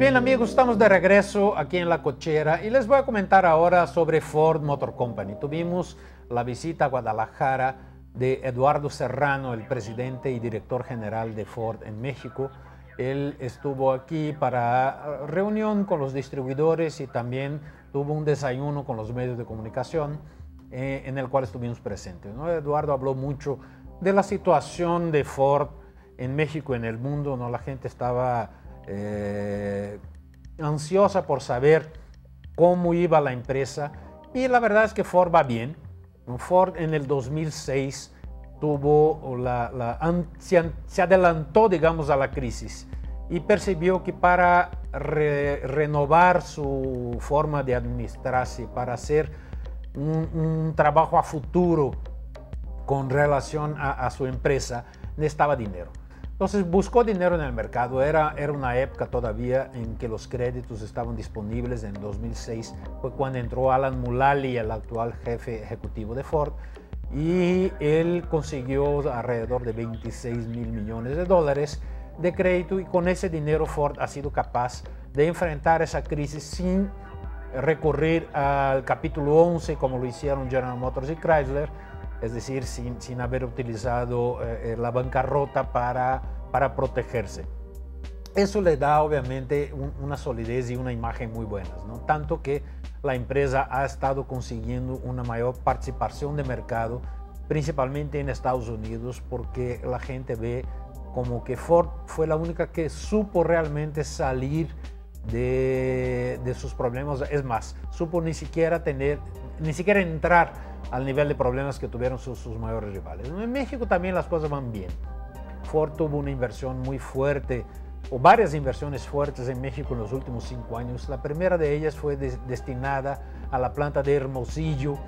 bien amigos, estamos de regreso aquí en La Cochera y les voy a comentar ahora sobre Ford Motor Company. Tuvimos la visita a Guadalajara de Eduardo Serrano, el presidente y director general de Ford en México. Él estuvo aquí para reunión con los distribuidores y también tuvo un desayuno con los medios de comunicación eh, en el cual estuvimos presentes. Eduardo habló mucho de la situación de Ford en México, en el mundo. ¿no? La gente estaba eh, ansiosa por saber cómo iba la empresa y la verdad es que Ford va bien. Ford en el 2006 tuvo la, se, adelantó, digamos, a la crisis y percibió que para renovar su forma de administrarse, para hacer un, trabajo a futuro con relación a, a su empresa, necesitaba dinero. Entonces buscó dinero en el mercado. Era, era una época todavía en que los créditos estaban disponibles. En 2006 fue cuando entró Alan Mulally, el actual jefe ejecutivo de Ford, y él consiguió alrededor de 26 mil millones de dólares de crédito y con ese dinero Ford ha sido capaz de enfrentar esa crisis sin recurrir al capítulo 11 como lo hicieron General Motors y Chrysler es decir, sin, sin haber utilizado eh, eh, la bancarrota para, para protegerse. Eso le da obviamente una solidez y una imagen muy buenas, ¿no? tanto que la empresa ha estado consiguiendo una mayor participación de mercado, principalmente en Estados Unidos, porque la gente ve como que Ford fue la única que supo realmente salir de, de sus problemas, es más, supo ni siquiera tener, ni siquiera entrar al nivel de problemas que tuvieron sus, mayores rivales. En México también las cosas van bien. Ford tuvo una inversión muy fuerte o varias inversiones fuertes en México en los últimos cinco años. La primera de ellas fue destinada a la planta de Hermosillo,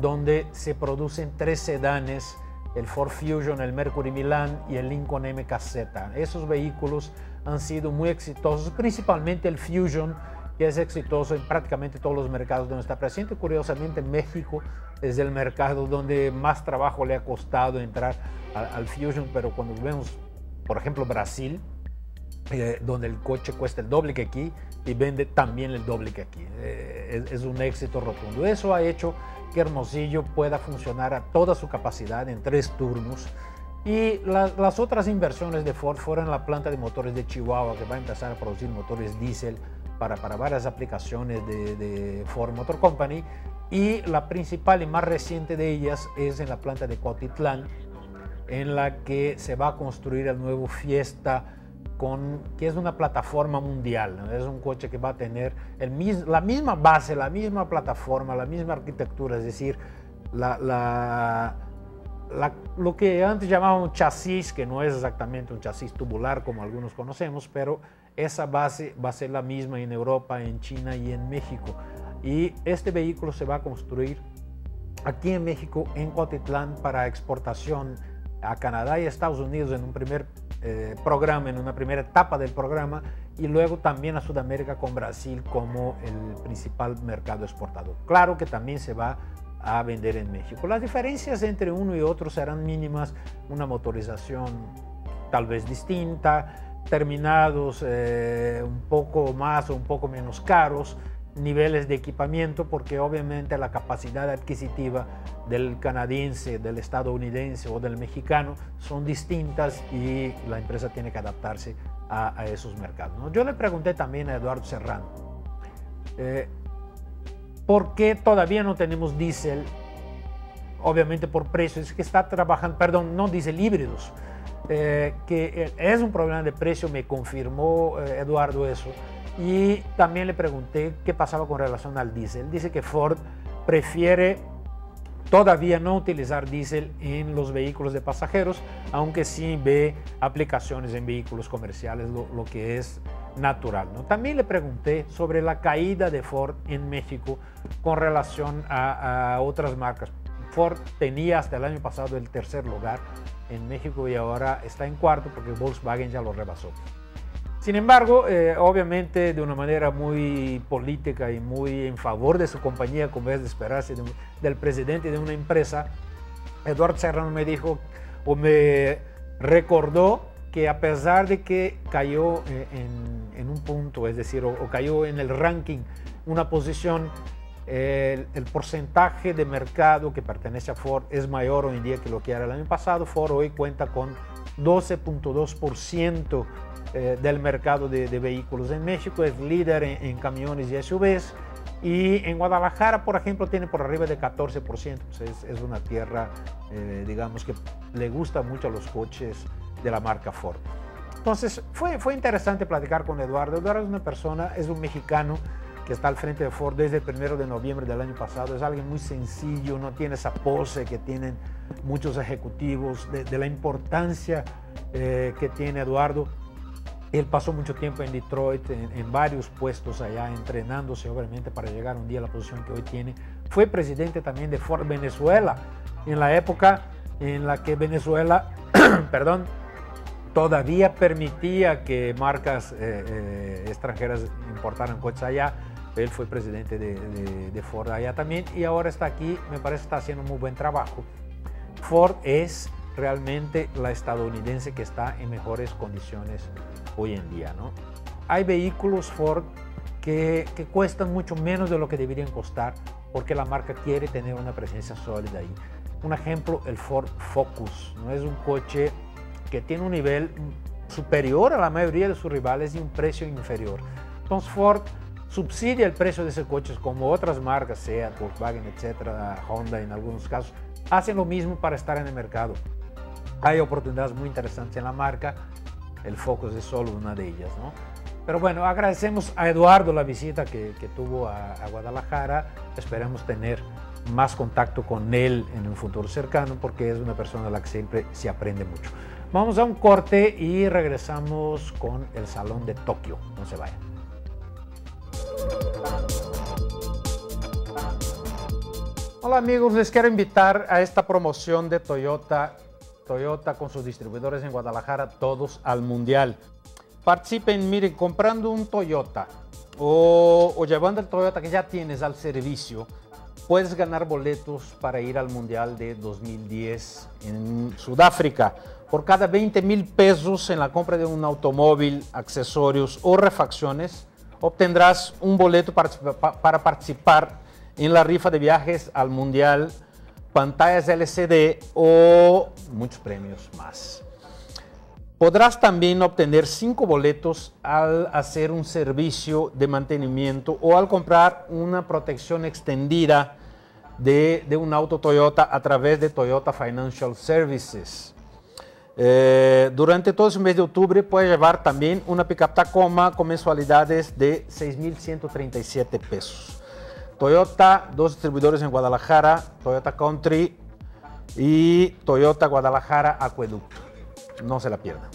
donde se producen tres sedanes, el Ford Fusion, el Mercury Milan y el Lincoln MKZ. Esos vehículos han sido muy exitosos, principalmente el Fusion, es exitoso en prácticamente todos los mercados donde está presente. Curiosamente, México es el mercado donde más trabajo le ha costado entrar al, Fusion, pero cuando vemos, por ejemplo, Brasil, eh, donde el coche cuesta el doble que aquí y vende también el doble que aquí. Eh, es, un éxito rotundo. Eso ha hecho que Hermosillo pueda funcionar a toda su capacidad en tres turnos. Y las otras inversiones de Ford fueron la planta de motores de Chihuahua, que va a empezar a producir motores diésel para, para varias aplicaciones de, de, Ford Motor Company y la principal y más reciente de ellas es en la planta de Cuautitlán, en la que se va a construir el nuevo Fiesta, con, que es una plataforma mundial, es un coche que va a tener el, la misma base, la misma plataforma, la misma arquitectura, es decir, la, la, lo que antes llamábamos chasis, que no es exactamente un chasis tubular como algunos conocemos, pero esa base va a ser la misma en Europa, en China y en México. Y este vehículo se va a construir aquí en México, en Cotitlán, para exportación a Canadá y Estados Unidos en un primer eh, programa, en una primera etapa del programa, y luego también a Sudamérica con Brasil como el principal mercado exportador. Claro que también se va a vender en México. Las diferencias entre uno y otro serán mínimas, una motorización tal vez distinta, terminados eh, un poco más o un poco menos caros, niveles de equipamiento, porque obviamente la capacidad adquisitiva del canadiense, del estadounidense o del mexicano son distintas y la empresa tiene que adaptarse a, esos mercados. Yo le pregunté también a Eduardo Serrano, eh, ¿por qué todavía no tenemos diésel? Obviamente por precios, es que está trabajando, perdón, no diésel híbridos eh, que eh, es un problema de precio, me confirmó eh, Eduardo eso. Y también le pregunté qué pasaba con relación al diésel. Dice que Ford prefiere todavía no utilizar diésel en los vehículos de pasajeros, aunque sí ve aplicaciones en vehículos comerciales, lo, que es natural. ¿no? También le pregunté sobre la caída de Ford en México con relación a, a otras marcas. Ford tenía hasta el año pasado el tercer lugar en México y ahora está en cuarto porque Volkswagen ya lo rebasó. Sin embargo, eh, obviamente de una manera muy política y muy en favor de su compañía, como es de esperarse del presidente de una empresa, Eduardo Serrano me dijo o me recordó que a pesar de que cayó eh, en en un punto, es decir, o, cayó en el ranking una posición, el, porcentaje de mercado que pertenece a Ford es mayor hoy en día que lo que era el año pasado. Ford hoy cuenta con 12.2% eh, del mercado de, vehículos en México, es líder en, camiones y SUVs. Y en Guadalajara, por ejemplo, tiene por arriba de 14%. Pues es, es, una tierra, eh, digamos, que le gusta mucho a los coches de la marca Ford. Entonces, fue, fue interesante platicar con Eduardo. Eduardo es una persona, es un mexicano que está al frente de Ford desde el primero de noviembre del año pasado. Es alguien muy sencillo, no tiene esa pose que tienen muchos ejecutivos, de, la importancia eh, que tiene Eduardo. Él pasó mucho tiempo en Detroit, en, varios puestos allá, entrenándose obviamente para llegar un día a la posición que hoy tiene. Fue presidente también de Ford Venezuela, en la época en la que Venezuela, perdón, todavía permitía que marcas eh, eh, extranjeras importaran coches allá. Él fue presidente de, Ford allá también y ahora está aquí, me parece que está haciendo muy buen trabajo. Ford es realmente la estadounidense que está en mejores condiciones hoy en día. ¿no? Hay vehículos Ford que, que, cuestan mucho menos de lo que deberían costar porque la marca quiere tener una presencia sólida ahí. Un ejemplo, el Ford Focus. ¿no? Es un coche que tiene un nivel superior a la mayoría de sus rivales y un precio inferior. Entonces Ford subsidia el precio de ese coche como otras marcas, Seat, Volkswagen, etcétera, Honda en algunos casos, hacen lo mismo para estar en el mercado. Hay oportunidades muy interesantes en la marca, el Focus es solo una de ellas. ¿no? Pero bueno, agradecemos a Eduardo la visita que, tuvo a, a Guadalajara, esperemos tener más contacto con él en un futuro cercano porque es una persona a la que siempre se aprende mucho. Vamos a un corte y regresamos con el Salón de Tokio. No se vayan. Hola amigos, les quiero invitar a esta promoción de Toyota, Toyota con sus distribuidores en Guadalajara, todos al Mundial. Participen, miren, comprando un Toyota o, o llevando el Toyota que ya tienes al servicio, puedes ganar boletos para ir al Mundial de 2010 en Sudáfrica. Por cada 20 mil pesos en la compra de un automóvil, accesorios o refacciones, obtendrás un boleto para, participar en la rifa de viajes al Mundial, pantallas LCD o muchos premios más. Podrás también obtener cinco boletos al hacer un servicio de mantenimiento o al comprar una protección extendida de un auto Toyota a través de Toyota Financial Services. Eh, durante todo ese mes de octubre puede llevar también una pickup Tacoma con mensualidades de 6.137 pesos. Toyota, dos distribuidores en Guadalajara, Toyota Country y Toyota Guadalajara Acueducto. No se la pierdan.